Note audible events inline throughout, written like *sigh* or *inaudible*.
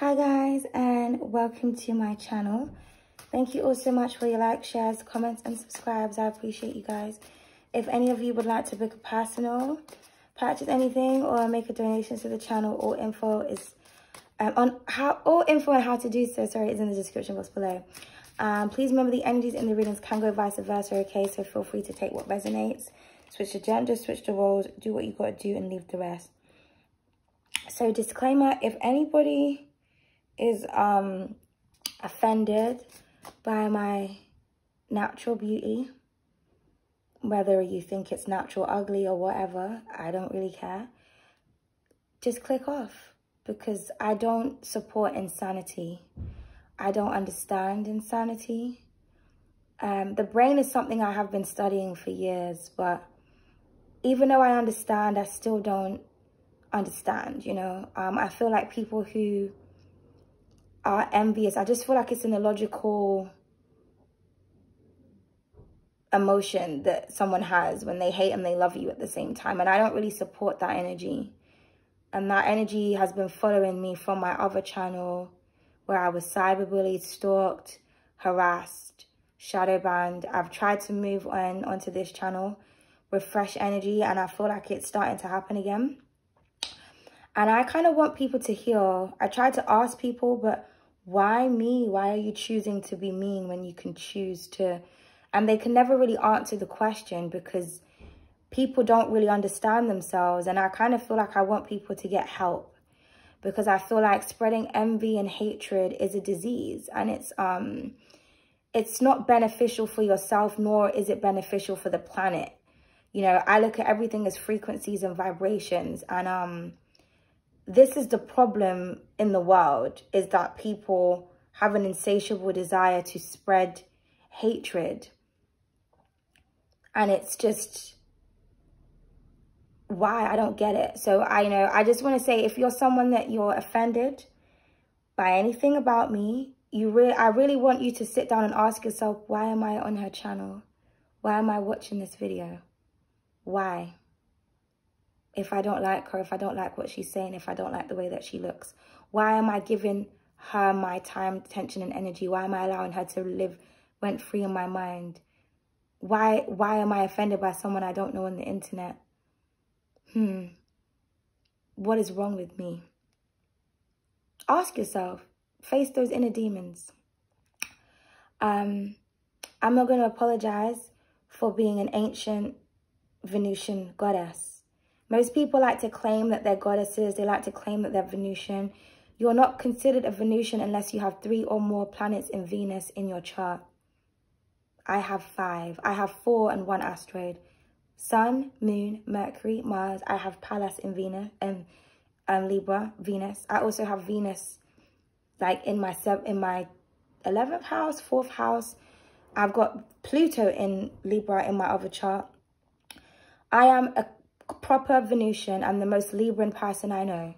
Hi guys and welcome to my channel. Thank you all so much for your likes, shares, comments and subscribes. I appreciate you guys. If any of you would like to book a personal, purchase anything or make a donation to the channel, all info is um, on how all info on how to do so, sorry, is in the description box below. Um, please remember the energies in the readings can go vice versa, okay? So feel free to take what resonates. Switch the gender, switch the roles, do what you got to do and leave the rest. So disclaimer, if anybody is um, offended by my natural beauty, whether you think it's natural, ugly, or whatever, I don't really care. Just click off because I don't support insanity. I don't understand insanity. Um, the brain is something I have been studying for years, but even though I understand, I still don't understand, you know. Um, I feel like people who are envious. I just feel like it's an illogical emotion that someone has when they hate and they love you at the same time. And I don't really support that energy. And that energy has been following me from my other channel where I was cyberbullied, stalked, harassed, shadow banned. I've tried to move on onto this channel with fresh energy and I feel like it's starting to happen again. And I kind of want people to heal. I tried to ask people, but why me? Why are you choosing to be mean when you can choose to... And they can never really answer the question because people don't really understand themselves. And I kind of feel like I want people to get help because I feel like spreading envy and hatred is a disease and it's um it's not beneficial for yourself nor is it beneficial for the planet. You know, I look at everything as frequencies and vibrations and um this is the problem in the world is that people have an insatiable desire to spread hatred. And it's just why I don't get it. So I you know I just want to say if you're someone that you're offended by anything about me, you really I really want you to sit down and ask yourself why am I on her channel? Why am I watching this video? Why? If I don't like her, if I don't like what she's saying, if I don't like the way that she looks? Why am I giving her my time, attention, and energy? Why am I allowing her to live went free in my mind? Why why am I offended by someone I don't know on the internet? Hmm. What is wrong with me? Ask yourself. Face those inner demons. Um, I'm not going to apologize for being an ancient Venusian goddess. Most people like to claim that they're goddesses. They like to claim that they're Venusian. You're not considered a Venusian unless you have three or more planets in Venus in your chart. I have five. I have four and one asteroid. Sun, Moon, Mercury, Mars. I have Pallas in Venus and um, Libra, Venus. I also have Venus like in my in my 11th house, 4th house. I've got Pluto in Libra in my other chart. I am a proper Venusian, I'm the most Libran person I know.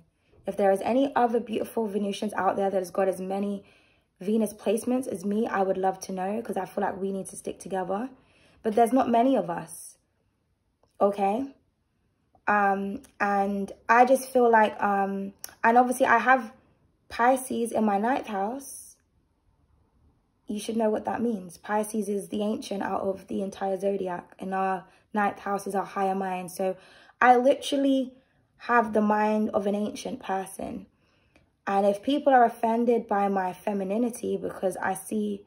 If there is any other beautiful Venusians out there that has got as many Venus placements as me, I would love to know because I feel like we need to stick together. But there's not many of us. Okay? Um, and I just feel like, um, and obviously I have Pisces in my ninth house. You should know what that means. Pisces is the ancient out of the entire zodiac. And our ninth house is our higher mind. So I literally have the mind of an ancient person. And if people are offended by my femininity, because I see,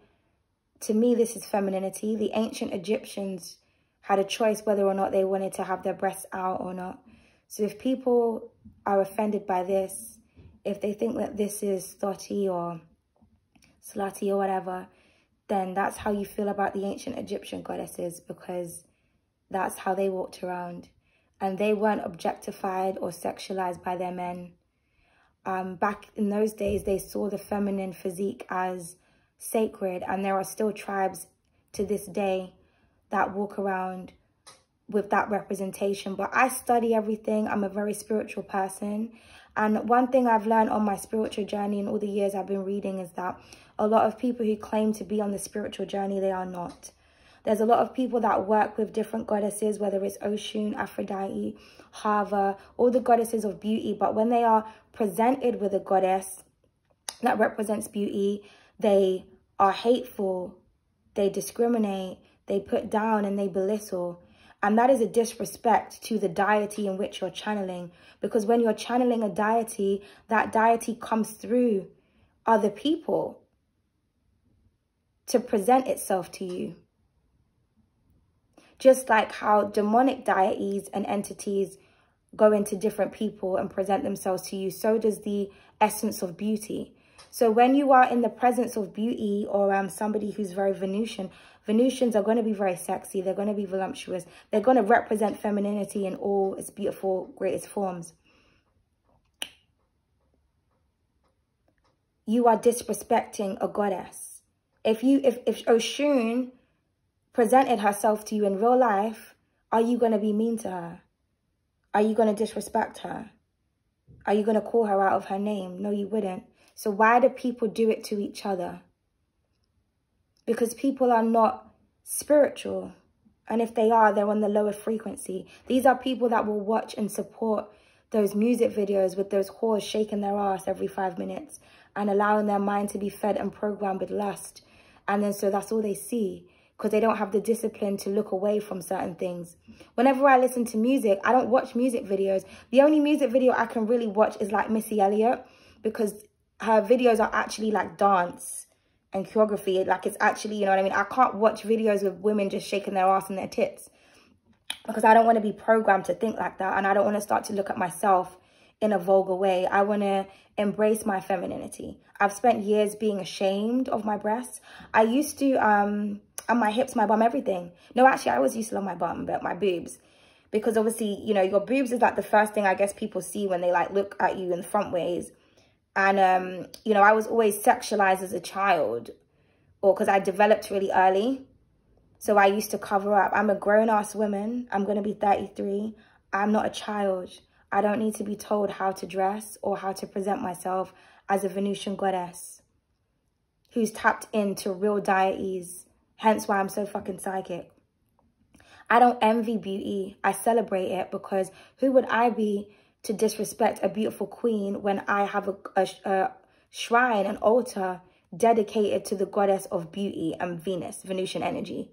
to me, this is femininity. The ancient Egyptians had a choice whether or not they wanted to have their breasts out or not. So if people are offended by this, if they think that this is thoughty or slutty or whatever, then that's how you feel about the ancient Egyptian goddesses because that's how they walked around and they weren't objectified or sexualized by their men. Um, back in those days, they saw the feminine physique as sacred, and there are still tribes to this day that walk around with that representation. But I study everything. I'm a very spiritual person. And one thing I've learned on my spiritual journey in all the years I've been reading is that a lot of people who claim to be on the spiritual journey, they are not. There's a lot of people that work with different goddesses, whether it's Oshun, Aphrodite, Hathor, all the goddesses of beauty. But when they are presented with a goddess, that represents beauty, they are hateful, they discriminate, they put down and they belittle. And that is a disrespect to the deity in which you're channeling. Because when you're channeling a deity, that deity comes through other people to present itself to you. Just like how demonic deities and entities go into different people and present themselves to you, so does the essence of beauty. So when you are in the presence of beauty or um, somebody who's very Venusian, Venusians are going to be very sexy. They're going to be voluptuous. They're going to represent femininity in all its beautiful, greatest forms. You are disrespecting a goddess. If you, if, if Oshun presented herself to you in real life, are you going to be mean to her? Are you going to disrespect her? Are you going to call her out of her name? No, you wouldn't. So why do people do it to each other? Because people are not spiritual. And if they are, they're on the lower frequency. These are people that will watch and support those music videos with those whores shaking their ass every five minutes and allowing their mind to be fed and programmed with lust. And then so that's all they see because they don't have the discipline to look away from certain things. Whenever I listen to music, I don't watch music videos. The only music video I can really watch is like Missy Elliott because her videos are actually like dance and choreography. Like it's actually, you know what I mean? I can't watch videos with women just shaking their ass and their tits because I don't want to be programmed to think like that. And I don't want to start to look at myself in a vulgar way. I want to embrace my femininity. I've spent years being ashamed of my breasts. I used to, um, and my hips, my bum, everything. No, actually, I always used to love my bum, but my boobs. Because obviously, you know, your boobs is like the first thing I guess people see when they like look at you in the front ways. And, um, you know, I was always sexualized as a child or because I developed really early. So I used to cover up. I'm a grown-ass woman. I'm going to be 33. I'm not a child. I don't need to be told how to dress or how to present myself as a Venusian goddess who's tapped into real deities. Hence why I'm so fucking psychic. I don't envy beauty. I celebrate it because who would I be to disrespect a beautiful queen when I have a, a, a shrine, an altar dedicated to the goddess of beauty and Venus, Venusian energy.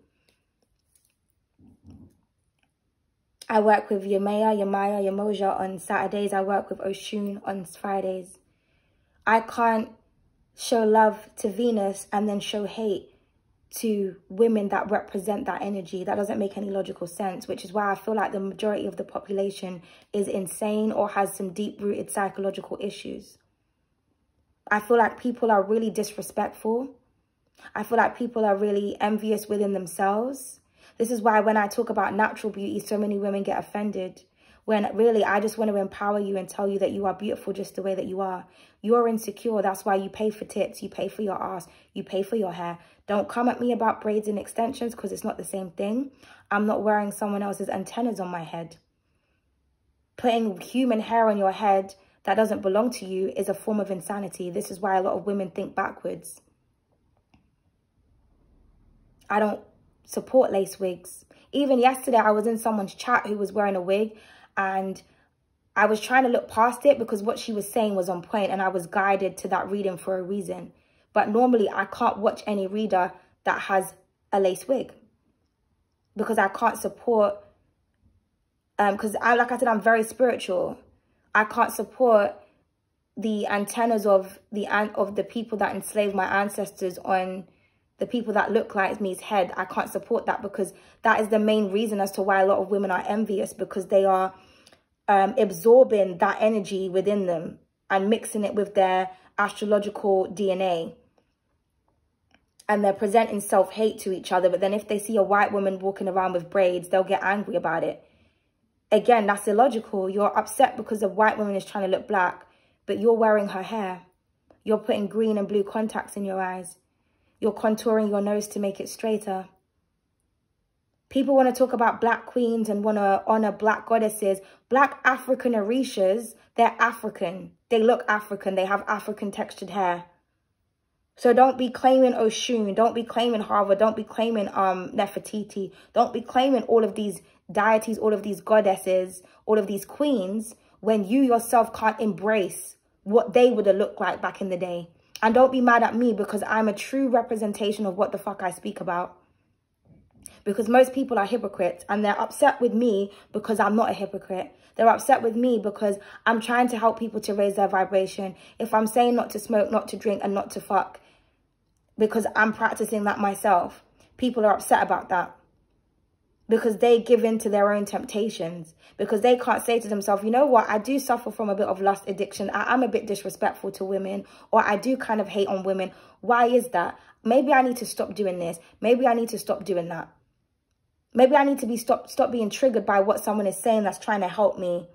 I work with Yemaya, Yemaya, Yemoja on Saturdays. I work with Oshun on Fridays. I can't show love to Venus and then show hate to women that represent that energy. That doesn't make any logical sense, which is why I feel like the majority of the population is insane or has some deep-rooted psychological issues. I feel like people are really disrespectful. I feel like people are really envious within themselves. This is why when I talk about natural beauty, so many women get offended. When really, I just want to empower you and tell you that you are beautiful just the way that you are. You're insecure. That's why you pay for tits. You pay for your ass. You pay for your hair. Don't come at me about braids and extensions because it's not the same thing. I'm not wearing someone else's antennas on my head. Putting human hair on your head that doesn't belong to you is a form of insanity. This is why a lot of women think backwards. I don't support lace wigs. Even yesterday, I was in someone's chat who was wearing a wig and I was trying to look past it because what she was saying was on point and I was guided to that reading for a reason. But normally I can't watch any reader that has a lace wig because I can't support, um, because I, like I said, I'm very spiritual. I can't support the antennas of the of the people that enslaved my ancestors on the people that look like me's head. I can't support that because that is the main reason as to why a lot of women are envious because they are um, absorbing that energy within them and mixing it with their astrological DNA. And they're presenting self-hate to each other. But then if they see a white woman walking around with braids, they'll get angry about it. Again, that's illogical. You're upset because a white woman is trying to look black, but you're wearing her hair. You're putting green and blue contacts in your eyes. You're contouring your nose to make it straighter. People want to talk about black queens and want to honor black goddesses. Black African Orishas, they're African. They look African. They have African textured hair. So don't be claiming Oshun. Don't be claiming Hathor. Don't be claiming um Nefertiti. Don't be claiming all of these deities, all of these goddesses, all of these queens when you yourself can't embrace what they would have looked like back in the day. And don't be mad at me because I'm a true representation of what the fuck I speak about. Because most people are hypocrites and they're upset with me because I'm not a hypocrite. They're upset with me because I'm trying to help people to raise their vibration. If I'm saying not to smoke, not to drink, and not to fuck, because I'm practicing that myself, people are upset about that. Because they give in to their own temptations. Because they can't say to themselves, you know what, I do suffer from a bit of lust addiction. I am a bit disrespectful to women. Or I do kind of hate on women. Why is that? Maybe I need to stop doing this. Maybe I need to stop doing that. Maybe I need to be stop stop being triggered by what someone is saying that's trying to help me.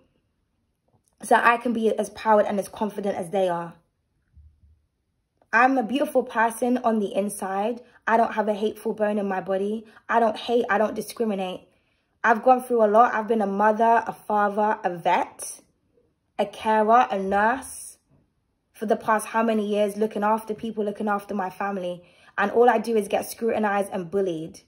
So I can be as powered and as confident as they are. I'm a beautiful person on the inside. I don't have a hateful bone in my body. I don't hate. I don't discriminate. I've gone through a lot. I've been a mother, a father, a vet, a carer, a nurse for the past how many years, looking after people, looking after my family. And all I do is get scrutinized and bullied.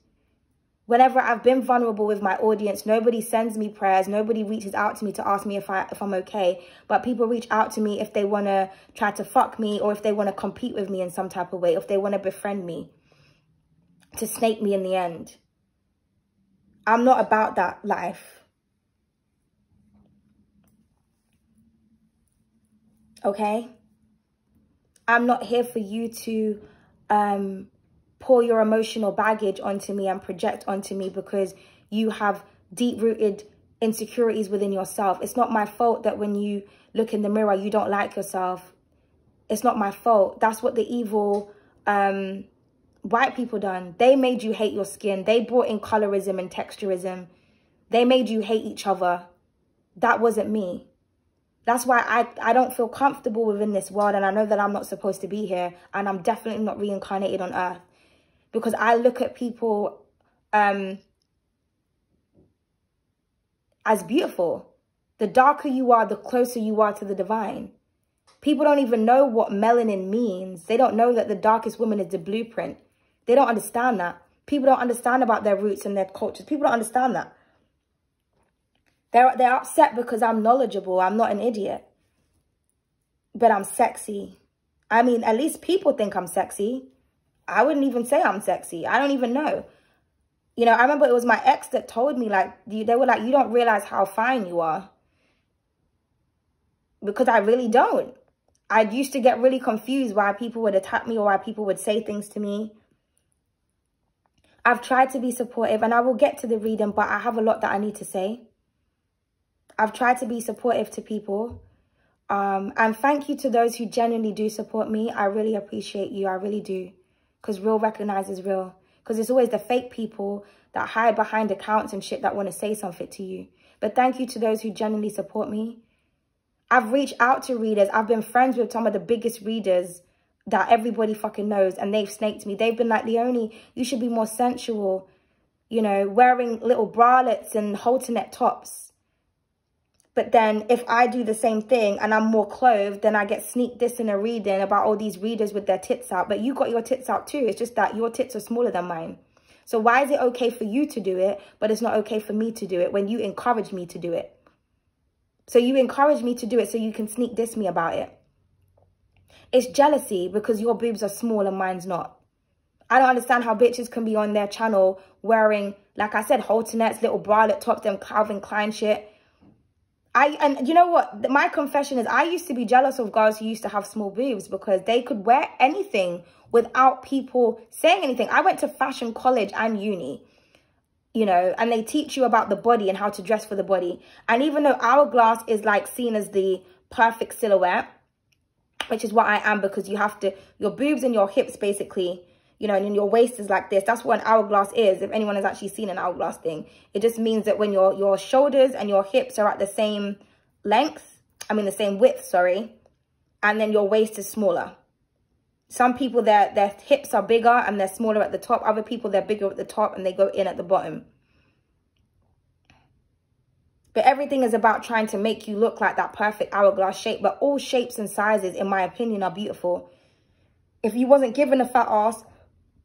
Whenever I've been vulnerable with my audience, nobody sends me prayers. Nobody reaches out to me to ask me if, I, if I'm okay. But people reach out to me if they want to try to fuck me or if they want to compete with me in some type of way, if they want to befriend me, to snake me in the end. I'm not about that life. Okay? I'm not here for you to um, pour your emotional baggage onto me and project onto me because you have deep-rooted insecurities within yourself. It's not my fault that when you look in the mirror, you don't like yourself. It's not my fault. That's what the evil um, white people done. They made you hate your skin. They brought in colorism and texturism. They made you hate each other. That wasn't me. That's why I, I don't feel comfortable within this world and I know that I'm not supposed to be here and I'm definitely not reincarnated on earth because I look at people um, as beautiful. The darker you are, the closer you are to the divine. People don't even know what melanin means. They don't know that the darkest woman is the blueprint. They don't understand that. People don't understand about their roots and their cultures. People don't understand that. They're, they're upset because I'm knowledgeable. I'm not an idiot. But I'm sexy. I mean, at least people think I'm sexy. I wouldn't even say I'm sexy. I don't even know. You know, I remember it was my ex that told me, like, they were like, you don't realize how fine you are. Because I really don't. I used to get really confused why people would attack me or why people would say things to me. I've tried to be supportive and I will get to the reading, but I have a lot that I need to say. I've tried to be supportive to people. Um, and thank you to those who genuinely do support me. I really appreciate you. I really do. Because real recognizes real. Because it's always the fake people that hide behind accounts and shit that want to say something to you. But thank you to those who genuinely support me. I've reached out to readers. I've been friends with some of the biggest readers that everybody fucking knows. And they've snaked me. They've been like, Leonie, you should be more sensual. You know, wearing little bralettes and halter neck tops. But then if I do the same thing and I'm more clothed, then I get sneak this in a reading about all these readers with their tits out. But you got your tits out too. It's just that your tits are smaller than mine. So why is it okay for you to do it, but it's not okay for me to do it when you encourage me to do it? So you encourage me to do it so you can sneak diss me about it. It's jealousy because your boobs are small and mine's not. I don't understand how bitches can be on their channel wearing, like I said, halter necks, little bralette tops, them Calvin Klein shit I and you know what? My confession is I used to be jealous of girls who used to have small boobs because they could wear anything without people saying anything. I went to fashion college and uni, you know, and they teach you about the body and how to dress for the body. And even though hourglass is like seen as the perfect silhouette, which is what I am because you have to, your boobs and your hips basically you know, and then your waist is like this. That's what an hourglass is. If anyone has actually seen an hourglass thing, it just means that when your, your shoulders and your hips are at the same length, I mean the same width, sorry, and then your waist is smaller. Some people, their, their hips are bigger and they're smaller at the top. Other people, they're bigger at the top and they go in at the bottom. But everything is about trying to make you look like that perfect hourglass shape. But all shapes and sizes, in my opinion, are beautiful. If you wasn't given a fat ass,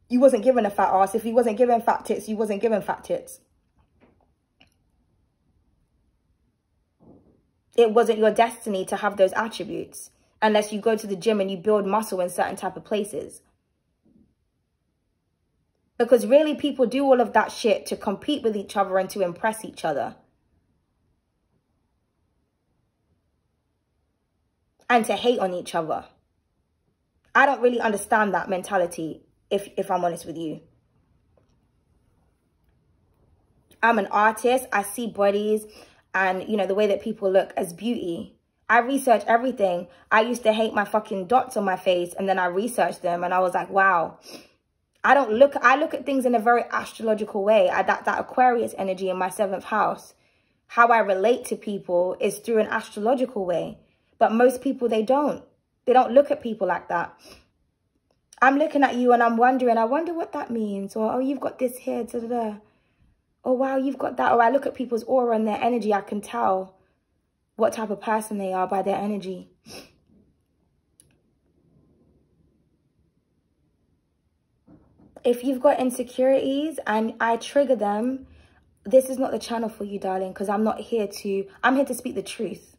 you wasn't given a fat ass. If you wasn't given fat tits, you wasn't given fat tits. It wasn't your destiny to have those attributes. unless you go to the gym and you build muscle in certain type of places. Because really people do all of that shit to compete with each other and to impress each other. And to hate on each other. I don't really understand that mentality, if, if I'm honest with you. I'm an artist. I see bodies and, you know, the way that people look as beauty. I research everything. I used to hate my fucking dots on my face and then I researched them and I was like, wow. I don't look, I look at things in a very astrological way. I, that, that Aquarius energy in my seventh house. How I relate to people is through an astrological way. But most people, they don't. They don't look at people like that. I'm looking at you and I'm wondering, I wonder what that means. Or, oh, you've got this here, da, da, da. Oh, wow, you've got that. Or I look at people's aura and their energy. I can tell what type of person they are by their energy. If you've got insecurities and I trigger them, this is not the channel for you, darling, because I'm not here to, I'm here to speak the truth.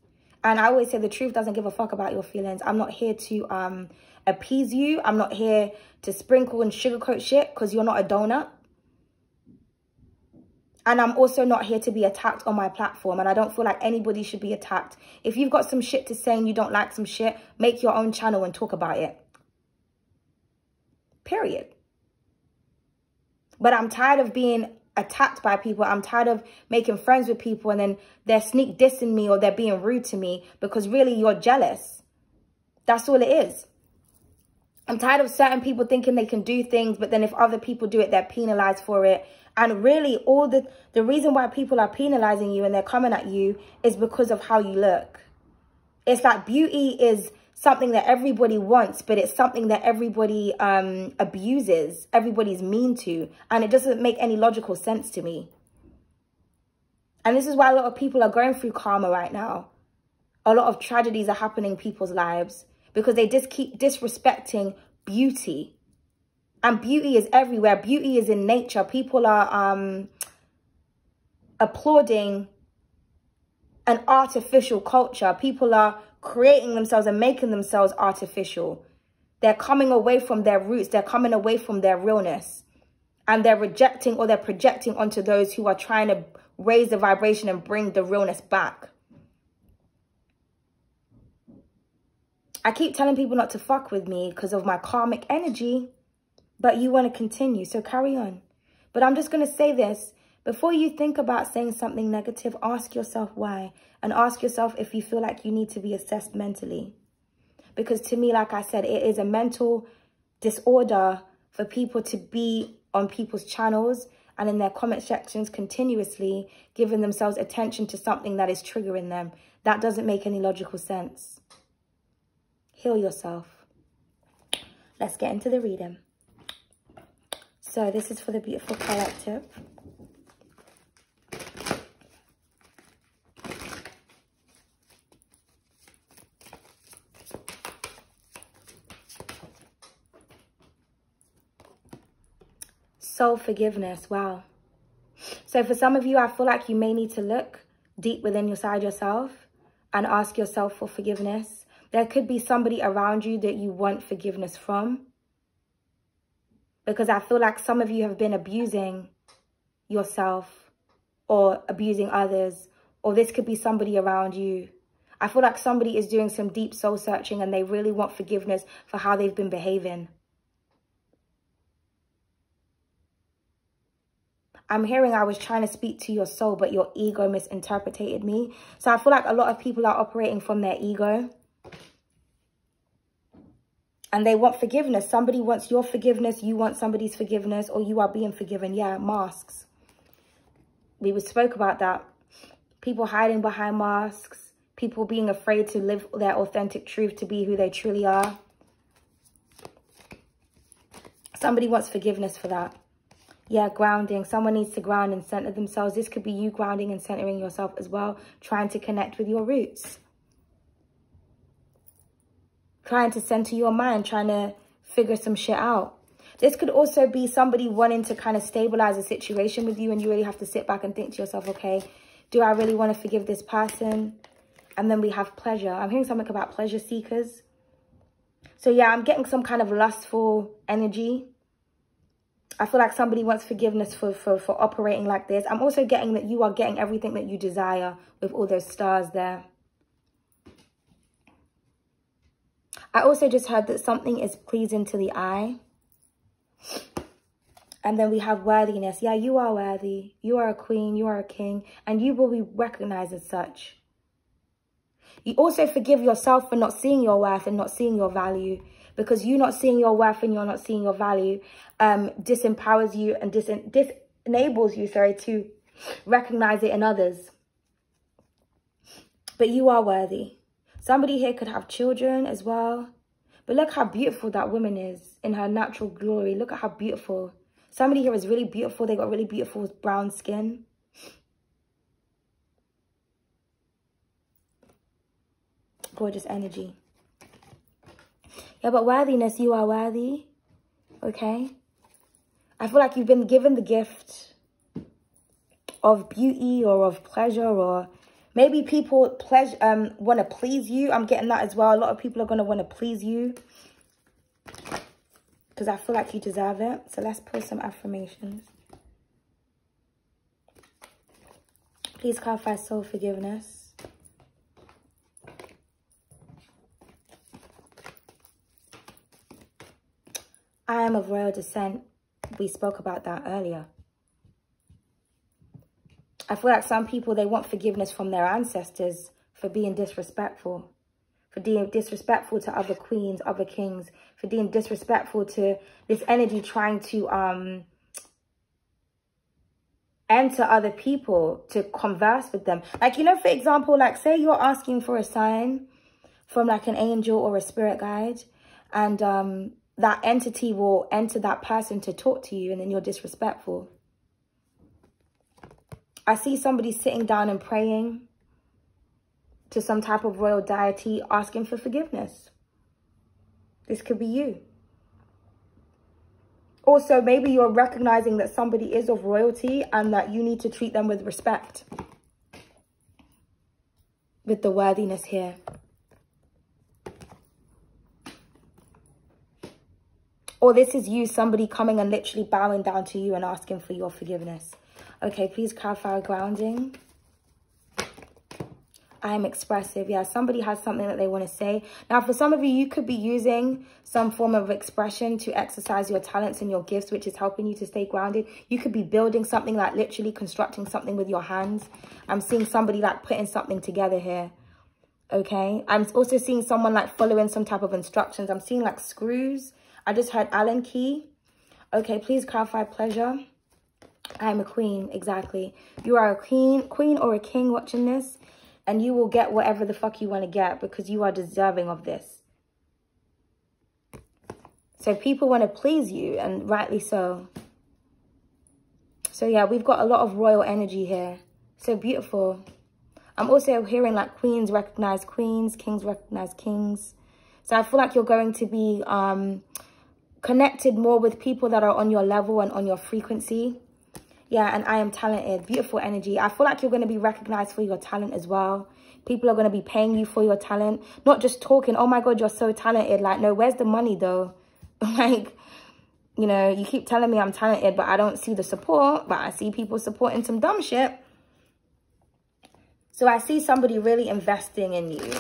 And I always say the truth doesn't give a fuck about your feelings. I'm not here to um, appease you. I'm not here to sprinkle and sugarcoat shit because you're not a donut. And I'm also not here to be attacked on my platform. And I don't feel like anybody should be attacked. If you've got some shit to say and you don't like some shit, make your own channel and talk about it. Period. But I'm tired of being attacked by people. I'm tired of making friends with people and then they're sneak dissing me or they're being rude to me because really you're jealous. That's all it is. I'm tired of certain people thinking they can do things, but then if other people do it, they're penalized for it. And really, all the, the reason why people are penalizing you and they're coming at you is because of how you look. It's like beauty is something that everybody wants, but it's something that everybody um, abuses, everybody's mean to. And it doesn't make any logical sense to me. And this is why a lot of people are going through karma right now. A lot of tragedies are happening in people's lives because they just keep disrespecting beauty. And beauty is everywhere. Beauty is in nature. People are um, applauding an artificial culture. People are creating themselves and making themselves artificial. They're coming away from their roots. They're coming away from their realness. And they're rejecting or they're projecting onto those who are trying to raise the vibration and bring the realness back. I keep telling people not to fuck with me because of my karmic energy, but you want to continue, so carry on. But I'm just going to say this. Before you think about saying something negative, ask yourself why. And ask yourself if you feel like you need to be assessed mentally. Because to me, like I said, it is a mental disorder for people to be on people's channels and in their comment sections continuously giving themselves attention to something that is triggering them. That doesn't make any logical sense. Heal yourself. Let's get into the reading. So this is for the beautiful collective. Soul forgiveness. Wow. So for some of you, I feel like you may need to look deep within inside yourself and ask yourself for forgiveness there could be somebody around you that you want forgiveness from. Because I feel like some of you have been abusing yourself or abusing others. Or this could be somebody around you. I feel like somebody is doing some deep soul searching and they really want forgiveness for how they've been behaving. I'm hearing I was trying to speak to your soul, but your ego misinterpreted me. So I feel like a lot of people are operating from their ego and they want forgiveness. Somebody wants your forgiveness, you want somebody's forgiveness, or you are being forgiven. Yeah, masks. We spoke about that. People hiding behind masks, people being afraid to live their authentic truth, to be who they truly are. Somebody wants forgiveness for that. Yeah, grounding. Someone needs to ground and center themselves. This could be you grounding and centering yourself as well, trying to connect with your roots trying to center your mind, trying to figure some shit out. This could also be somebody wanting to kind of stabilize a situation with you and you really have to sit back and think to yourself, okay, do I really want to forgive this person? And then we have pleasure. I'm hearing something about pleasure seekers. So yeah, I'm getting some kind of lustful energy. I feel like somebody wants forgiveness for, for, for operating like this. I'm also getting that you are getting everything that you desire with all those stars there. I also just heard that something is pleasing to the eye. And then we have worthiness. Yeah, you are worthy. You are a queen. You are a king. And you will be recognized as such. You also forgive yourself for not seeing your worth and not seeing your value. Because you not seeing your worth and you're not seeing your value um, disempowers you and dis disenables you, sorry, to recognize it in others. But you are worthy. Somebody here could have children as well. But look how beautiful that woman is in her natural glory. Look at how beautiful. Somebody here is really beautiful. They got really beautiful brown skin. Gorgeous energy. Yeah, but worthiness, you are worthy. Okay? I feel like you've been given the gift of beauty or of pleasure or Maybe people pleasure um want to please you. I'm getting that as well. A lot of people are going to want to please you. Because I feel like you deserve it. So let's pull some affirmations. Please clarify soul forgiveness. I am of royal descent. We spoke about that earlier. I feel like some people, they want forgiveness from their ancestors for being disrespectful, for being disrespectful to other queens, other kings, for being disrespectful to this energy trying to um, enter other people, to converse with them. Like, you know, for example, like say you're asking for a sign from like an angel or a spirit guide and um, that entity will enter that person to talk to you and then you're disrespectful. I see somebody sitting down and praying to some type of royal deity asking for forgiveness. This could be you. Also, maybe you're recognizing that somebody is of royalty and that you need to treat them with respect. With the worthiness here. Or this is you, somebody coming and literally bowing down to you and asking for your forgiveness. Okay, please clarify grounding. I'm expressive. Yeah, somebody has something that they want to say. Now, for some of you, you could be using some form of expression to exercise your talents and your gifts, which is helping you to stay grounded. You could be building something like literally constructing something with your hands. I'm seeing somebody like putting something together here. Okay. I'm also seeing someone like following some type of instructions. I'm seeing like screws. I just heard Allen key. Okay, please clarify pleasure. I'm a queen, exactly. You are a queen, queen or a king watching this, and you will get whatever the fuck you want to get because you are deserving of this. So people want to please you, and rightly so. So yeah, we've got a lot of royal energy here. So beautiful. I'm also hearing like queens recognize queens, kings recognize kings. So I feel like you're going to be um, connected more with people that are on your level and on your frequency. Yeah and i am talented beautiful energy. I feel like you're going to be recognized for your talent as well. People are going to be paying you for your talent. Not just talking oh my god you're so talented. Like no where's the money though? *laughs* Like you know you keep telling me i'm talented but i don't see the support but i see people supporting some dumb shit. So i see somebody really investing in you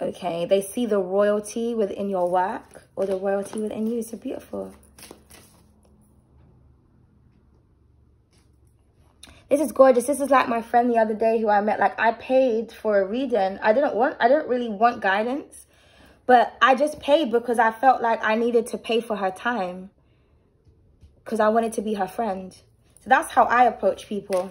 okay they see the royalty within your work or the royalty within you so beautiful This is gorgeous. This is like my friend the other day who I met. Like I paid for a reading. I didn't want, I didn't really want guidance. But I just paid because I felt like I needed to pay for her time. Because I wanted to be her friend. So that's how I approach people.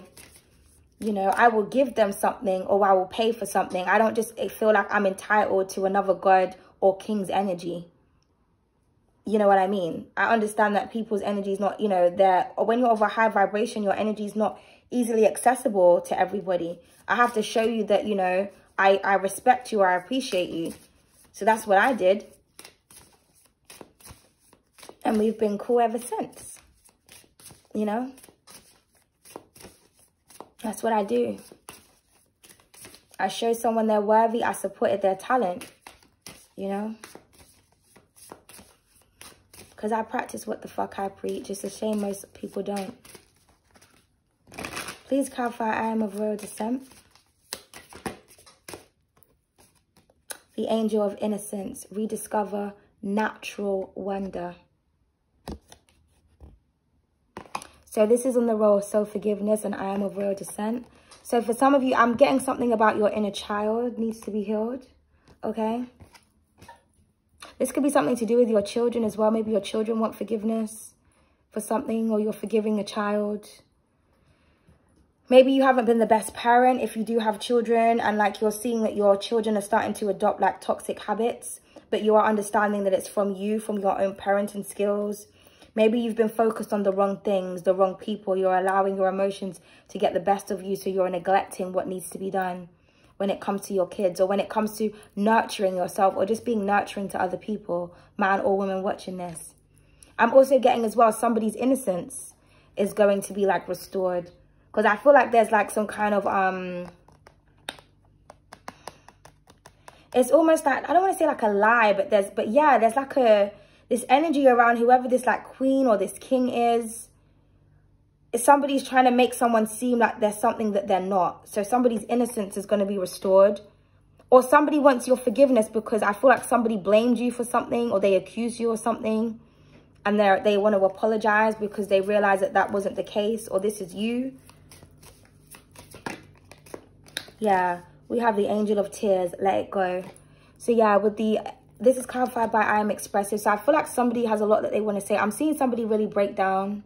You know, I will give them something or I will pay for something. I don't just eh, feel like I'm entitled to another god or king's energy. You know what I mean? I understand that people's energy is not, you know, they're, when you're of a high vibration, your energy is not easily accessible to everybody. I have to show you that, you know, I, I respect you or I appreciate you. So that's what I did. And we've been cool ever since. You know? That's what I do. I show someone they're worthy. I supported their talent. You know? Because I practice what the fuck I preach. It's a shame most people don't. Please clarify I am of royal descent. The angel of innocence. Rediscover natural wonder. So this is on the roll of self-forgiveness and I am of royal descent. So for some of you, I'm getting something about your inner child needs to be healed. Okay. This could be something to do with your children as well. Maybe your children want forgiveness for something or you're forgiving a child. Maybe you haven't been the best parent if you do have children and like you're seeing that your children are starting to adopt like toxic habits, but you are understanding that it's from you, from your own parenting skills Maybe you've been focused on the wrong things, the wrong people. You're allowing your emotions to get the best of you. So you're neglecting what needs to be done when it comes to your kids or when it comes to nurturing yourself or just being nurturing to other people, man or woman watching this. I'm also getting as well somebody's innocence is going to be like restored. Because I feel like there's like some kind of... um it's almost like i don't want to say like a lie but there's but yeah there's like a this energy around whoever this like queen or this king is, is somebody's trying to make someone seem like there's something that they're not. So somebody's innocence is going to be restored. Or somebody wants your forgiveness because I feel like somebody blamed you for something or they accused you of something. And they they want to apologize because they realize that that wasn't the case or this is you. Yeah, we have the angel of tears. Let it go. So yeah, with the this is clarified by I am expressive. So I feel like somebody has a lot that they want to say. I'm seeing somebody really break down.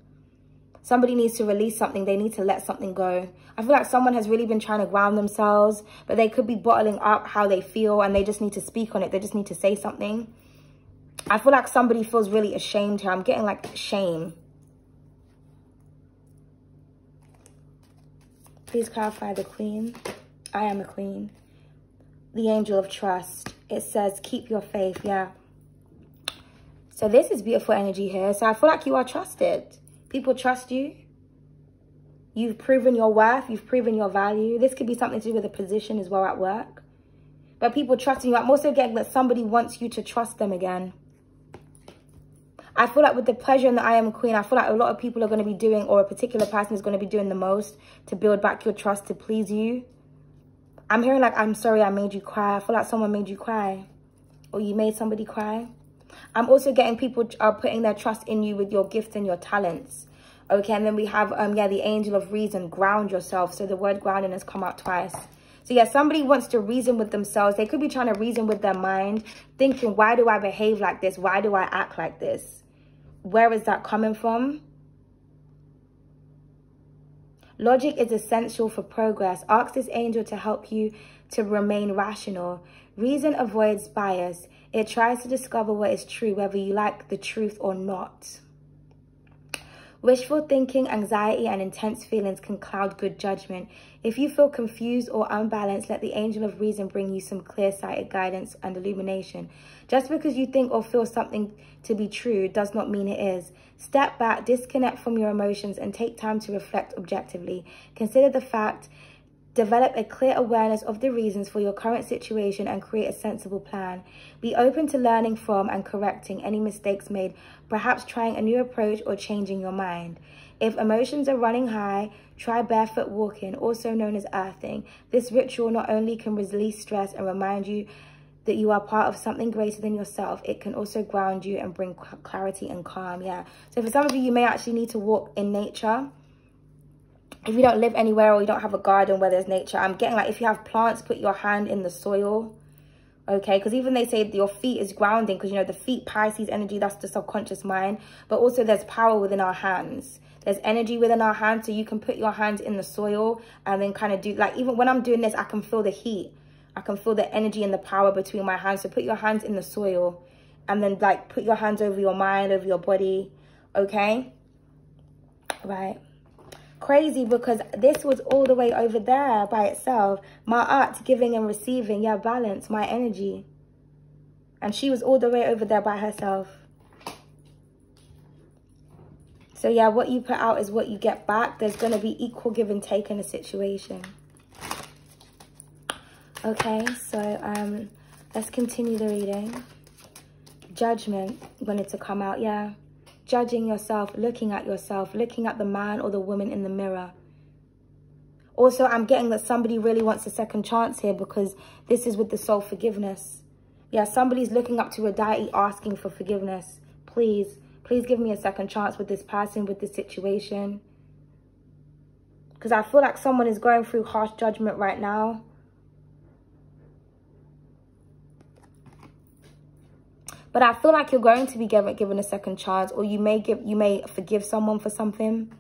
Somebody needs to release something. They need to let something go. I feel like someone has really been trying to ground themselves, but they could be bottling up how they feel and they just need to speak on it. They just need to say something. I feel like somebody feels really ashamed here. I'm getting like shame. Please clarify the queen. I am a queen. The angel of trust it says keep your faith yeah. So this is beautiful energy here. So i feel like you are trusted. People trust you. You've proven your worth. You've proven your value. This could be something to do with a position as well at work. But people trusting you. I'm also getting that somebody wants you to trust them again. I feel like with the pleasure and the I am a queen, I feel like a lot of people are going to be doing, or a particular person is going to be doing the most to build back your trust, to please you. I'm hearing like, I'm sorry I made you cry. I feel like someone made you cry. Or you made somebody cry. I'm also getting people are putting their trust in you with your gifts and your talents. Okay, and then we have, um, yeah, the angel of reason, ground yourself. So the word grounding has come out twice. So yeah, somebody wants to reason with themselves. They could be trying to reason with their mind, thinking, why do I behave like this? Why do I act like this? Where is that coming from? Logic is essential for progress. Ask this angel to help you to remain rational. Reason avoids bias. It tries to discover what is true, whether you like the truth or not. Wishful thinking, anxiety, and intense feelings can cloud good judgment. If you feel confused or unbalanced, let the angel of reason bring you some clear-sighted guidance and illumination. Just because you think or feel something to be true does not mean it is. Step back, disconnect from your emotions, and take time to reflect objectively. Consider the fact Develop a clear awareness of the reasons for your current situation and create a sensible plan. Be open to learning from and correcting any mistakes made, perhaps trying a new approach or changing your mind. If emotions are running high, try barefoot walking, also known as earthing. This ritual not only can release stress and remind you that you are part of something greater than yourself, it can also ground you and bring clarity and calm. Yeah. So for some of you, you may actually need to walk in nature if you don't live anywhere or you don't have a garden where there's nature, I'm getting like if you have plants, put your hand in the soil. Okay, because even they say your feet is grounding because, you know, the feet, Pisces energy, that's the subconscious mind. But also there's power within our hands. There's energy within our hands. So you can put your hands in the soil and then kind of do, like, even when I'm doing this, I can feel the heat. I can feel the energy and the power between my hands. So put your hands in the soil and then, like, put your hands over your mind, over your body. Okay? Right crazy because this was all the way over there by itself. My art, giving and receiving, yeah, balance, my energy. And she was all the way over there by herself. So yeah, what you put out is what you get back. There's going to be equal give and take in a situation. Okay, so um, let's continue the reading. Judgment wanted to come out, yeah. Judging yourself, looking at yourself, looking at the man or the woman in the mirror. Also, I'm getting that somebody really wants a second chance here because this is with the soul forgiveness. Yeah, somebody's looking up to a deity asking for forgiveness. Please, please give me a second chance with this person, with this situation. Because I feel like someone is going through harsh judgment right now. But I feel like you're going to be given, a second chance or you may give you may forgive someone for something.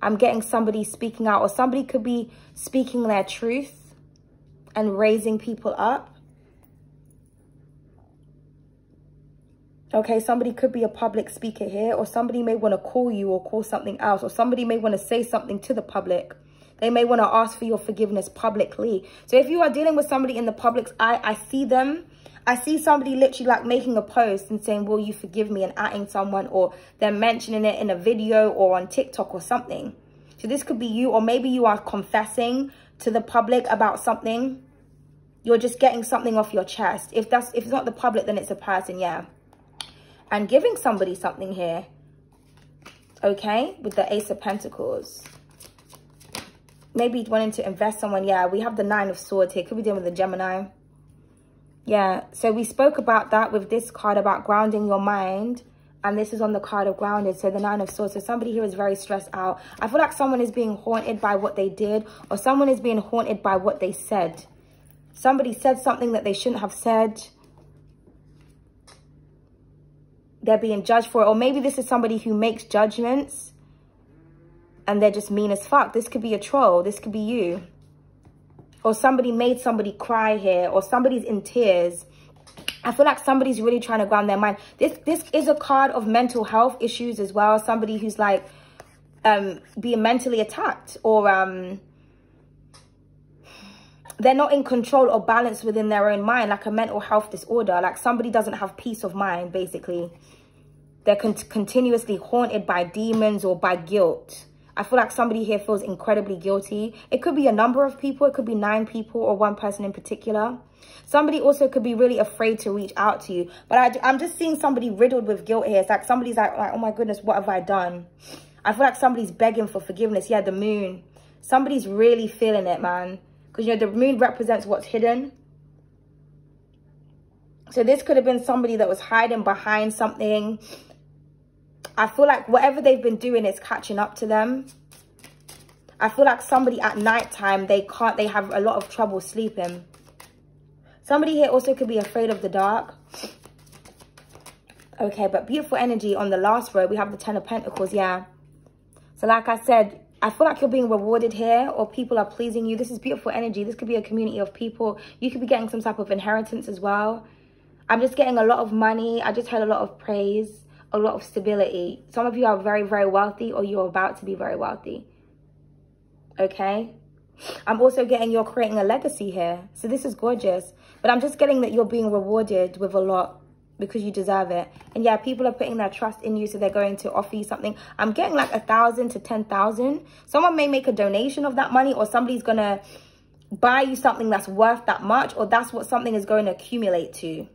I'm getting somebody speaking out or somebody could be speaking their truth and raising people up. Okay, somebody could be a public speaker here or somebody may want to call you or call something else or somebody may want to say something to the public. They may want to ask for your forgiveness publicly. So if you are dealing with somebody in the public's eye, I see them I see somebody literally like making a post and saying, will you forgive me and adding someone or they're mentioning it in a video or on TikTok or something. So this could be you or maybe you are confessing to the public about something. You're just getting something off your chest. If that's if it's not the public, then it's a person, yeah. And giving somebody something here. Okay, with the Ace of Pentacles. Maybe wanting to invest someone. Yeah, we have the Nine of Swords here. Could be dealing with the Gemini yeah so we spoke about that with this card about grounding your mind and this is on the card of grounded so the nine of swords. So somebody here is very stressed out. I feel like someone is being haunted by what they did or someone is being haunted by what they said. Somebody said something that they shouldn't have said. They're being judged for it or maybe this is somebody who makes judgments and they're just mean as fuck. This could be a troll. This could be you or somebody made somebody cry here or somebody's in tears I feel like somebody's really trying to ground their mind. This this is a card of mental health issues as well. Somebody who's like um, being mentally attacked or um, they're not in control or balance within their own mind, like a mental health disorder. Like somebody doesn't have peace of mind, basically. They're con continuously haunted by demons or by guilt. I feel like somebody here feels incredibly guilty. It could be a number of people. It could be nine people or one person in particular. Somebody also could be really afraid to reach out to you. But I, am just seeing somebody riddled with guilt here. It's like somebody's like, like, oh my goodness, what have I done? I feel like somebody's begging for forgiveness. Yeah, the moon. Somebody's really feeling it, man. Because, you know, the moon represents what's hidden. So this could have been somebody that was hiding behind something I feel like whatever they've been doing is catching up to them. I feel like somebody at night time, they can't, they have a lot of trouble sleeping. Somebody here also could be afraid of the dark. Okay, but beautiful energy on the last row. We have the Ten of Pentacles, yeah. So like I said, I feel like you're being rewarded here or people are pleasing you. This is beautiful energy. This could be a community of people. You could be getting some type of inheritance as well. I'm just getting a lot of money. I just heard a lot of praise a lot of stability. Some of you are very, very wealthy or you're about to be very wealthy. Okay? I'm also getting you're creating a legacy here. So this is gorgeous. But I'm just getting that you're being rewarded with a lot because you deserve it. And yeah, people are putting their trust in you, so they're going to offer you something. I'm getting like a thousand to ten thousand. Someone may make a donation of that money, or somebody's gonna buy you something that's worth that much, or that's what something is going to accumulate to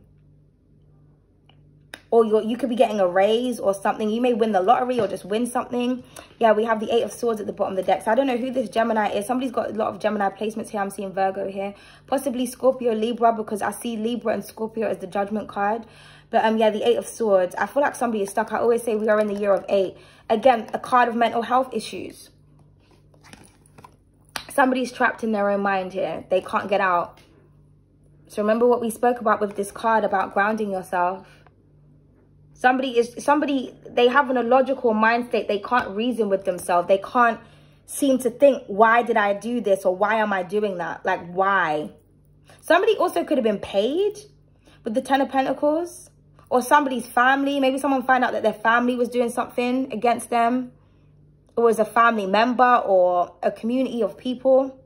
or you could be getting a raise or something. You may win the lottery or just win something. Yeah, we have the Eight of Swords at the bottom of the deck. So I don't know who this Gemini is. Somebody's got a lot of Gemini placements here. I'm seeing Virgo here. Possibly Scorpio, Libra, because I see Libra and Scorpio as the Judgment card. But um, yeah, the Eight of Swords. I feel like somebody is stuck. I always say we are in the year of eight. Again, a card of mental health issues. Somebody's trapped in their own mind here. They can't get out. So remember what we spoke about with this card about grounding yourself Somebody is somebody they have an illogical mind state. They can't reason with themselves. They can't seem to think, why did I do this or why am I doing that? Like why? Somebody also could have been paid with the Ten of Pentacles or somebody's family. Maybe someone found out that their family was doing something against them. It was a family member or a community of people.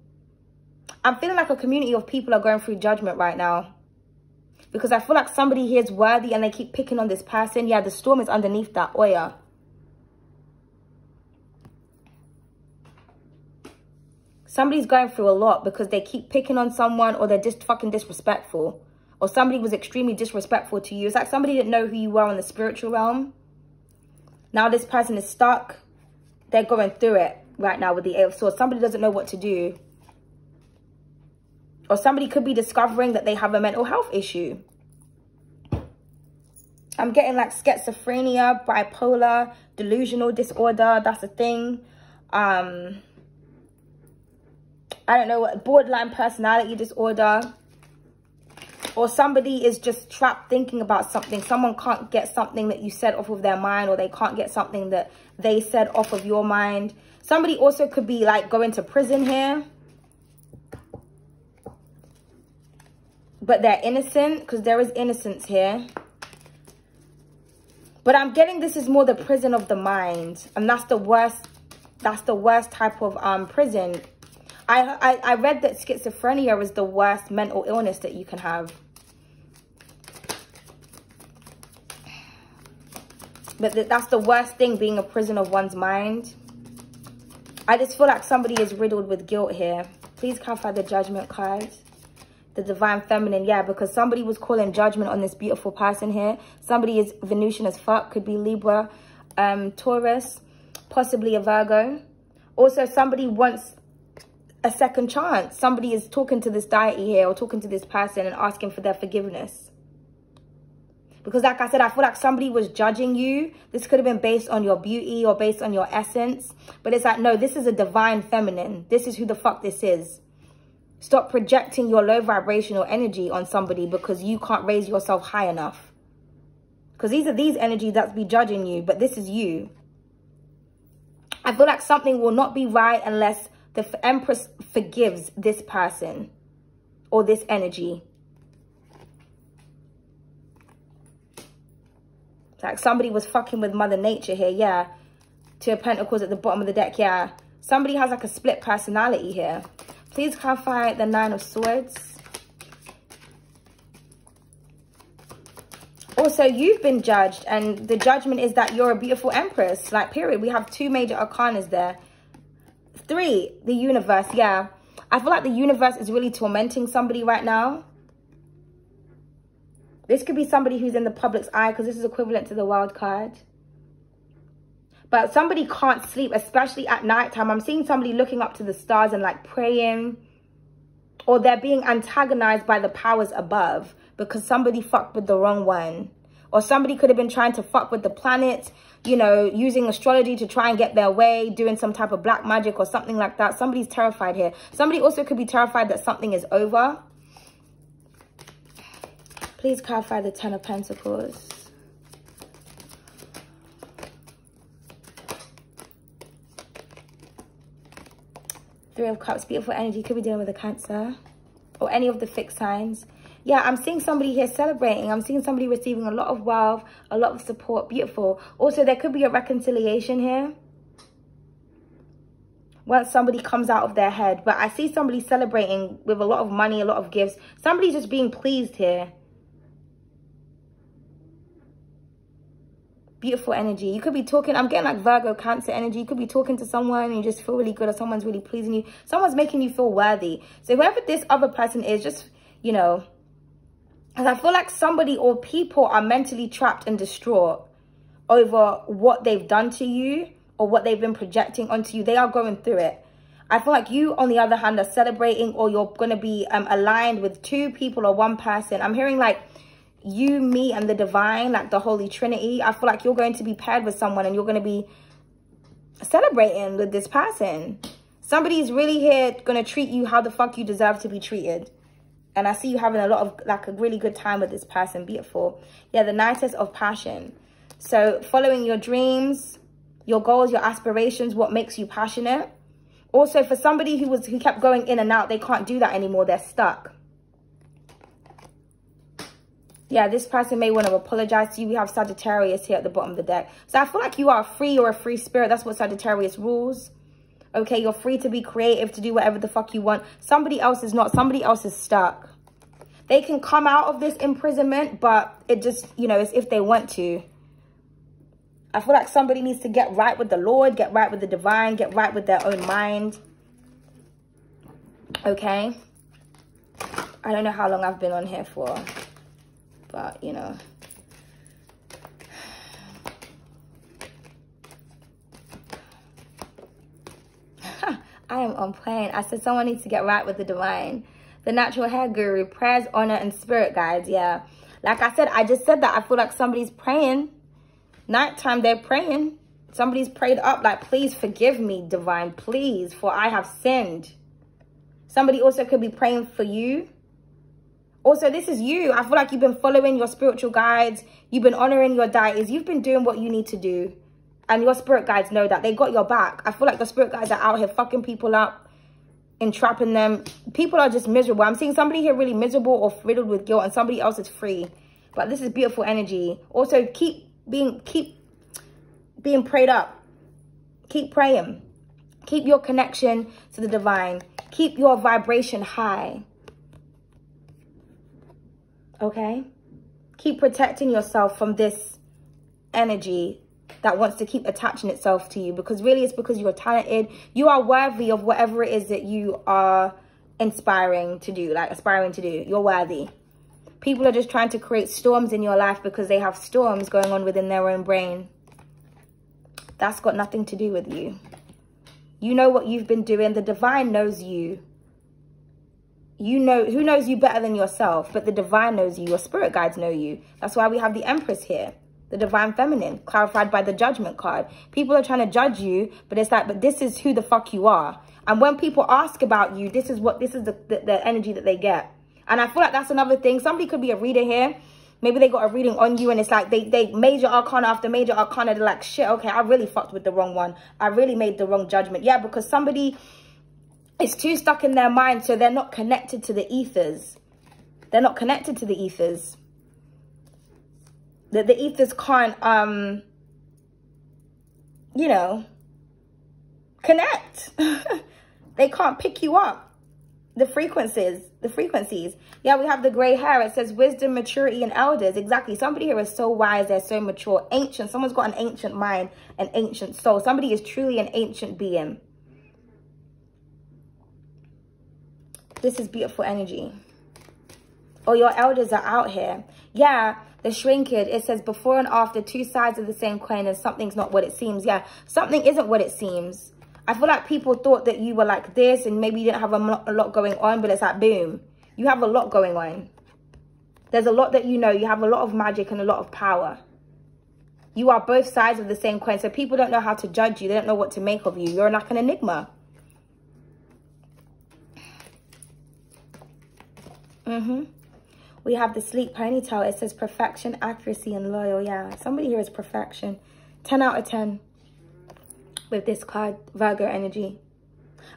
I'm feeling like a community of people are going through judgment right now because I feel like somebody here is worthy and they keep picking on this person. Yeah, the storm is underneath that oya. Somebody's going through a lot because they keep picking on someone or they're just fucking disrespectful. Or somebody was extremely disrespectful to you. It's like somebody didn't know who you were in the spiritual realm. Now this person is stuck. They're going through it right now with the Eight of Swords. Somebody doesn't know what to do. Or somebody could be discovering that they have a mental health issue. I'm getting like schizophrenia, bipolar, delusional disorder. That's a thing. Um, I don't know what, borderline personality disorder. Or somebody is just trapped thinking about something. Someone can't get something that you said off of their mind or they can't get something that they said off of your mind. Somebody also could be like going to prison here. But they're innocent because there is innocence here. But I'm getting this is more the prison of the mind. And that's the worst, that's the worst type of um prison. I, I, I read that schizophrenia is the worst mental illness that you can have. But th that's the worst thing, being a prison of one's mind. I just feel like somebody is riddled with guilt here. Please clarify the judgment card. The divine feminine, yeah, because somebody was calling judgment on this beautiful person here. Somebody is Venusian as fuck, could be Libra, um, Taurus, possibly a Virgo. Also, somebody wants a second chance. Somebody is talking to this deity here or talking to this person and asking for their forgiveness. Because like I said, I feel like somebody was judging you. This could have been based on your beauty or based on your essence. But it's like, no, this is a divine feminine. This is who the fuck this is. Stop projecting your low vibrational energy on somebody because you can't raise yourself high enough. Because these are these energies that be judging you, but this is you. I feel like something will not be right unless the Empress forgives this person or this energy. Like somebody was fucking with Mother Nature here, yeah. Two of Pentacles at the bottom of the deck, yeah. Somebody has like a split personality here. Please clarify the Nine of Swords. Also, you've been judged and the judgment is that you're a beautiful empress. Like, period. We have two major arcanas there. Three, the universe. Yeah. I feel like the universe is really tormenting somebody right now. This could be somebody who's in the public's eye because this is equivalent to the wild card. But somebody can't sleep, especially at nighttime. I'm seeing somebody looking up to the stars and like praying. Or they're being antagonized by the powers above because somebody fucked with the wrong one. Or somebody could have been trying to fuck with the planet, you know, using astrology to try and get their way, doing some type of black magic or something like that. Somebody's terrified here. Somebody also could be terrified that something is over. Please clarify the Ten of Pentacles. Three of Cups, beautiful energy. Could be dealing with a Cancer or any of the fixed signs. Yeah, I'm seeing somebody here celebrating. I'm seeing somebody receiving a lot of wealth, a lot of support. Beautiful. Also, there could be a reconciliation here. Once somebody comes out of their head. But I see somebody celebrating with a lot of money, a lot of gifts. Somebody's just being pleased here. Beautiful energy. You could be talking, I'm getting like Virgo, Cancer energy. You could be talking to someone and you just feel really good or someone's really pleasing you. Someone's making you feel worthy. So whoever this other person is, just, you know, because I feel like somebody or people are mentally trapped and distraught over what they've done to you or what they've been projecting onto you. They are going through it. I feel like you, on the other hand, are celebrating or you're going to be um, aligned with two people or one person. I'm hearing like you, me, and the divine, like the Holy Trinity, I feel like you're going to be paired with someone and you're going to be celebrating with this person. Somebody's really here going to treat you how the fuck you deserve to be treated. And I see you having a lot of, like, a really good time with this person. Beautiful. Yeah, the nicest of passion. So, following your dreams, your goals, your aspirations, what makes you passionate. Also, for somebody who was who kept going in and out, they can't do that anymore. They're stuck yeah, this person may want to apologize to you. We have Sagittarius here at the bottom of the deck. So I feel like you are free or a free spirit. That's what Sagittarius rules. Okay, you're free to be creative, to do whatever the fuck you want. Somebody else is not. Somebody else is stuck. They can come out of this imprisonment, but it just, you know, it's if they want to. I feel like somebody needs to get right with the Lord, get right with the divine, get right with their own mind. Okay? I don't know how long I've been on here for but you know. *sighs* I am on plane. I said someone needs to get right with the divine. The natural hair guru, prayers, honor, and spirit guides. Yeah. Like I said, I just said that. I feel like somebody's praying. Nighttime, they're praying. Somebody's prayed up like, please forgive me, divine, please, for I have sinned. Somebody also could be praying for you also, this is you. I feel like you've been following your spiritual guides. You've been honoring your deities. You've been doing what you need to do. And your spirit guides know that. They got your back. I feel like the spirit guides are out here fucking people up, entrapping them. People are just miserable. I'm seeing somebody here really miserable or riddled with guilt and somebody else is free. But this is beautiful energy. Also, keep being, keep being prayed up. Keep praying. Keep your connection to the divine. Keep your vibration high. Okay? Keep protecting yourself from this energy that wants to keep attaching itself to you because really it's because you're talented. You are worthy of whatever it is that you are inspiring to do, like aspiring to do. You're worthy. People are just trying to create storms in your life because they have storms going on within their own brain. That's got nothing to do with you. You know what you've been doing. The divine knows you. You know, who knows you better than yourself? But the divine knows you. Your spirit guides know you. That's why we have the Empress here. The divine feminine, clarified by the judgment card. People are trying to judge you, but it's like, but this is who the fuck you are. And when people ask about you, this is what, this is the, the, the energy that they get. And I feel like that's another thing. Somebody could be a reader here Maybe they got a reading on you and it's like they, they major arcana after major arcana. They're like, shit, okay, I really fucked with the wrong one. I really made the wrong judgment. Yeah, because somebody is too stuck in their mind. So they're not connected to the ethers. They're not connected to the ethers. That the ethers can't, um, you know, connect. *laughs* they can't pick you up the frequencies, the frequencies. Yeah, we have the gray hair. It says wisdom, maturity, and elders. Exactly. Somebody here is so wise. They're so mature. Ancient. Someone's got an ancient mind, an ancient soul. Somebody is truly an ancient being. This is beautiful energy. Oh, your elders are out here. Yeah, the shrinkage, it says before and after, two sides of the same coin and something's not what it seems. Yeah, something isn't what it seems. I feel like people thought that you were like this and maybe you didn't have a, a lot going on, but it's like, boom, you have a lot going on. There's a lot that you know. You have a lot of magic and a lot of power. You are both sides of the same coin. So people don't know how to judge you. They don't know what to make of you. You're like an enigma. Mm-hmm. We have the sleek ponytail. It says perfection, accuracy, and loyal. Yeah, somebody here is perfection. 10 out of 10 with this card, Virgo energy.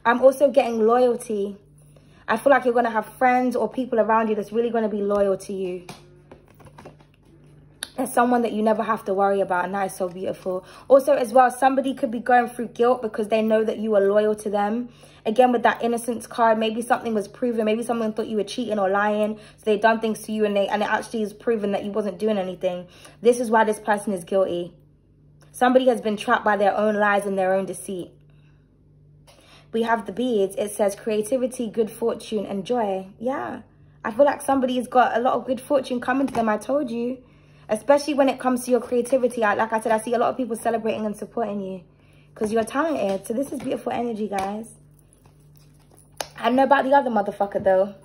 I'm also getting loyalty. I feel like you're going to have friends or people around you that's really going to be loyal to you. There's someone that you never have to worry about and that is so beautiful. Also as well, somebody could be going through guilt because they know that you are loyal to them. Again, with that innocence card, maybe something was proven. Maybe someone thought you were cheating or lying. So they done things to you and, they, and it actually is proven that you wasn't doing anything. This is why this person is guilty. Somebody has been trapped by their own lies and their own deceit. We have the beads. It says creativity, good fortune, and joy. Yeah. I feel like somebody's got a lot of good fortune coming to them. I told you. Especially when it comes to your creativity. I, like I said, I see a lot of people celebrating and supporting you. Because you're talented. So this is beautiful energy, guys. I know about the other motherfucker, though.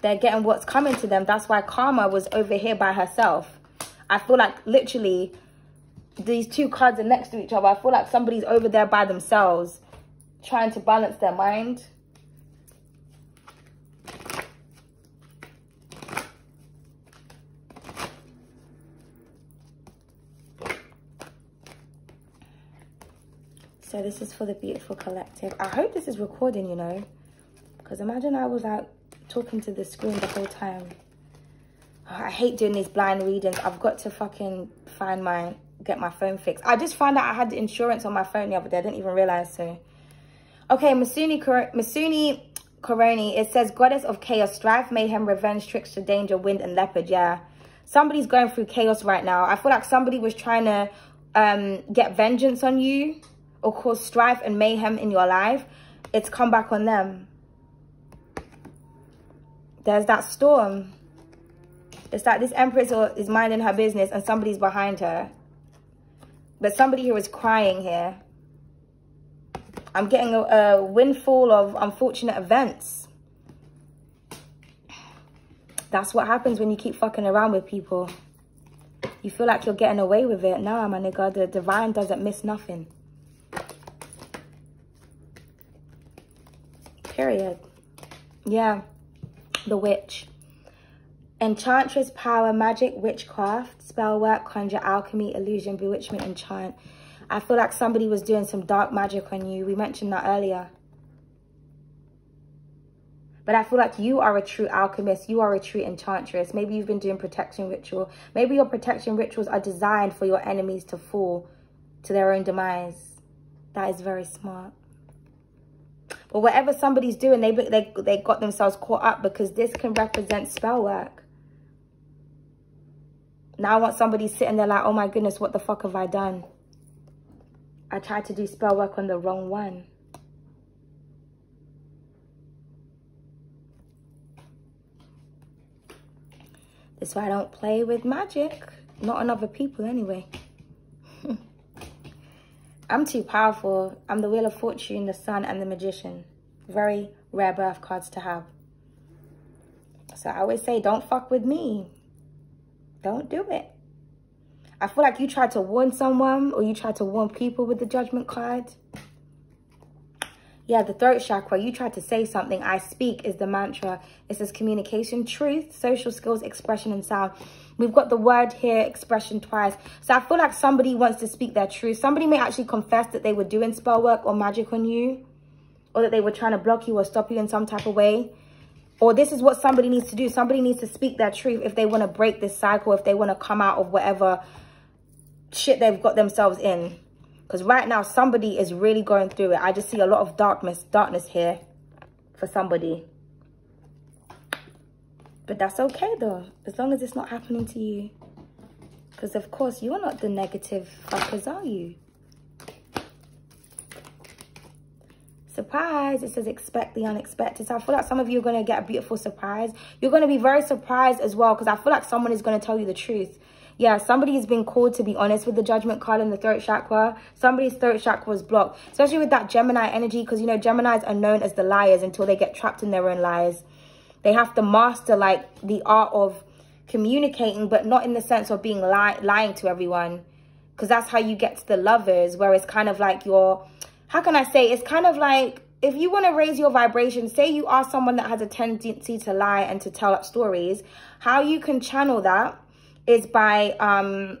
They're getting what's coming to them. That's why Karma was over here by herself. I feel like literally these two cards are next to each other. I feel like somebody's over there by themselves trying to balance their mind. So this is for the beautiful collective. I hope this is recording, you know. Because imagine I was like talking to the screen the whole time. Oh, I hate doing these blind readings. I've got to fucking find my get my phone fixed. I just found out I had insurance on my phone the other day. I didn't even realize so. Okay, Masuni, Masuni Koroni, it says goddess of chaos, strife, mayhem, revenge, trickster, danger, wind, and leopard. Yeah, somebody's going through chaos right now. I feel like somebody was trying to um, get vengeance on you or cause strife and mayhem in your life. It's come back on them. There's that storm. It's like this empress is minding her business and somebody's behind her. But somebody here is crying here. I'm getting a, a windfall of unfortunate events. That's what happens when you keep fucking around with people. You feel like you're getting away with it. Nah, my nigga, the divine doesn't miss nothing. Period. Yeah. The witch. Enchantress, power, magic, witchcraft, spell work, conjure, alchemy, illusion, bewitchment, enchant. I feel like somebody was doing some dark magic on you. We mentioned that earlier. But I feel like you are a true alchemist. You are a true enchantress. Maybe you've been doing protection ritual. Maybe your protection rituals are designed for your enemies to fall to their own demise. That is very smart. But whatever somebody's doing, they, they, they got themselves caught up because this can represent spell work. Now I want somebody sitting there like, oh my goodness, what the fuck have I done? I tried to do spell work on the wrong one. That's why I don't play with magic. Not on other people anyway. I'm too powerful. I'm the Wheel of Fortune, the Sun, and the Magician. Very rare birth cards to have. So I always say, don't fuck with me. Don't do it. I feel like you tried to warn someone or you tried to warn people with the judgment card. Yeah, the throat chakra, you tried to say something. I speak is the mantra. It says communication, truth, social skills, expression, and sound. We've got the word here, expression twice. So I feel like somebody wants to speak their truth. Somebody may actually confess that they were doing spell work or magic on you. Or that they were trying to block you or stop you in some type of way. Or this is what somebody needs to do. Somebody needs to speak their truth if they want to break this cycle, if they want to come out of whatever shit they've got themselves in. Because right now, somebody is really going through it. I just see a lot of darkness, darkness here for somebody. But that's okay, though. As long as it's not happening to you. Because, of course, you're not the negative fuckers, are you? surprise it says expect the unexpected so i feel like some of you are going to get a beautiful surprise you're going to be very surprised as well because i feel like someone is going to tell you the truth yeah, somebody has been called to be honest with the judgment card and the throat chakra. Somebody's throat chakra was blocked, especially with that Gemini energy, because, you know, Geminis are known as the liars until they get trapped in their own lies. They have to master, like, the art of communicating, but not in the sense of being li lying to everyone. Because that's how you get to the lovers, where it's kind of like your, how can I say, it's kind of like, if you want to raise your vibration, say you are someone that has a tendency to lie and to tell up stories, how you can channel that is by um,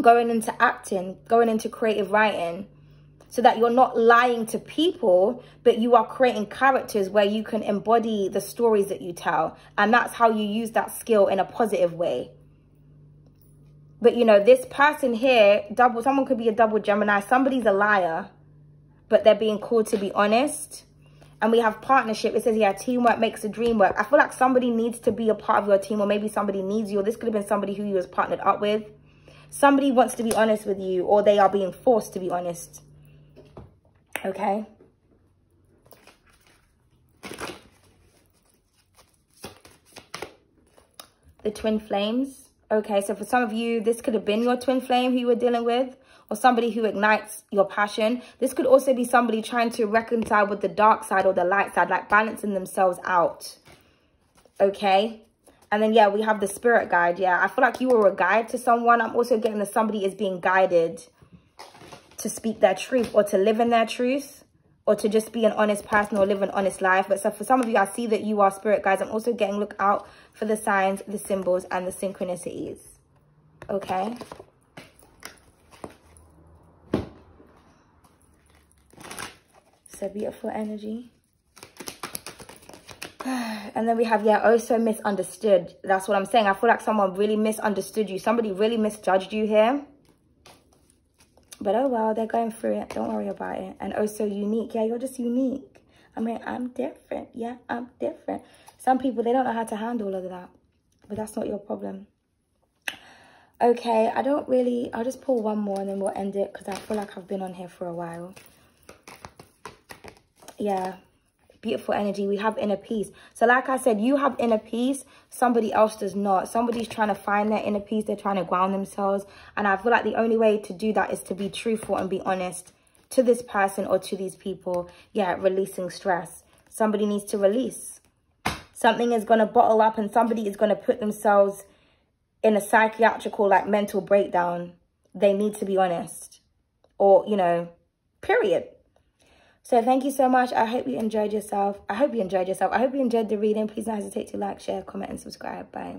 going into acting, going into creative writing so that you're not lying to people, but you are creating characters where you can embody the stories that you tell. And that's how you use that skill in a positive way. But, you know, this person here, double, someone could be a double Gemini. Somebody's a liar, but they're being called to be honest and we have partnership. It says, yeah, teamwork makes the dream work. I feel like somebody needs to be a part of your team or maybe somebody needs you. Or this could have been somebody who you was partnered up with. Somebody wants to be honest with you or they are being forced to be honest. Okay. The twin flames. Okay, so for some of you, this could have been your twin flame who you were dealing with or somebody who ignites your passion. This could also be somebody trying to reconcile with the dark side or the light side, like balancing themselves out. Okay? And then, yeah, we have the spirit guide. Yeah, I feel like you were a guide to someone. I'm also getting that somebody is being guided to speak their truth or to live in their truth or to just be an honest person or live an honest life. But so for some of you, I see that you are spirit guides. I'm also getting look out for the signs, the symbols, and the synchronicities. Okay? So beautiful energy. *sighs* And then we have, yeah, oh, also misunderstood. That's what I'm saying. I feel like someone really misunderstood you. Somebody really misjudged you here. But oh well, they're going through it. Don't worry about it. And oh, also unique. Yeah, you're just unique. I mean, I'm different. Yeah, I'm different. Some people, they don't know how to handle all of that. But that's not your problem. Okay, I don't really... I'll just pull one more and then we'll end it. Because I feel like I've been on here for a while yeah beautiful energy we have inner peace so like i said you have inner peace somebody else does not somebody's trying to find their inner peace they're trying to ground themselves and i feel like the only way to do that is to be truthful and be honest to this person or to these people. Yeah, releasing stress. Somebody needs to release. Something is going to bottle up and somebody is going to put themselves in a psychiatrical, like, mental breakdown. They need to be honest. Or, you know, period. So thank you so much. I hope you enjoyed yourself. I hope you enjoyed yourself. I hope you enjoyed the reading. Please don't hesitate to like, share, comment, and subscribe. Bye.